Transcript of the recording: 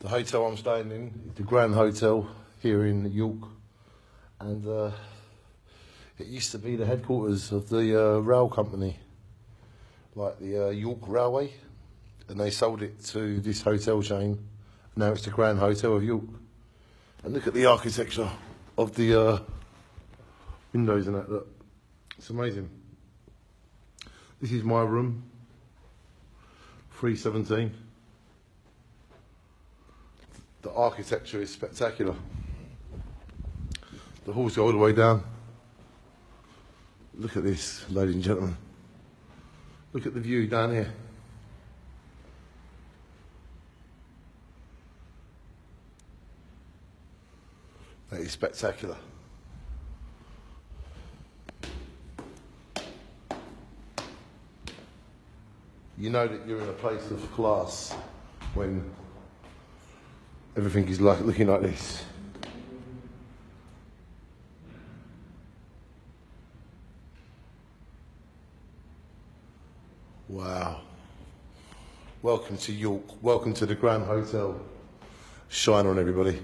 The hotel I'm staying in the Grand Hotel here in York, and uh, it used to be the headquarters of the uh, rail company, like the uh, York Railway, and they sold it to this hotel chain. Now it's the Grand Hotel of York. And look at the architecture of the uh, windows and that. Look, it's amazing. This is my room, 317. The architecture is spectacular. The halls go all the way down. Look at this, ladies and gentlemen. Look at the view down here. That is spectacular. You know that you're in a place of class when everything is like looking like this. Wow. Welcome to York. Welcome to the Grand Hotel. Shine on everybody.